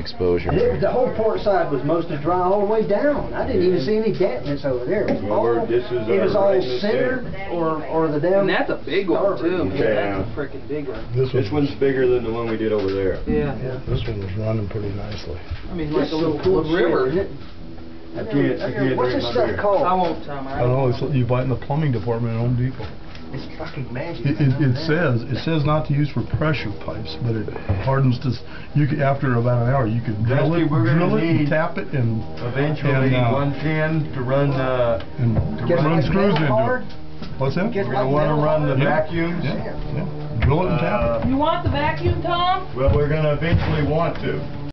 exposure. And it, the whole port side was mostly dry all the way down. I didn't even see any dampness over there. It was Well, all, this is it was our all right in the centered or, or the down. And that's a big one too. Yeah. That's a freaking big one. This This one's bigger than the one we did over there. Yeah. yeah. this one was running pretty nicely. I mean, This like a little, cool little river. shit, isn't it? I I can't- never- I I can't What's drink this stuff beer. I called? won't, Tom. I I don't know, it's, you buy it in the plumbing department at Home Depot. It's fucking magic. It, it, it says, it says not to use for pressure pipes, but it hardens to, you could, after about an hour, you could drill Dusty, it, we're gonna drill it and tap it and, Eventually, And, uh, one ten to run, uh, and Get run like screws into hard? it. What's that? Get we're gonna wanna run the hard? Yeah. vacuums. Yeah, yeah, drill it and tap it. You want the vacuum, Tom? Well, we're gonna eventually want to.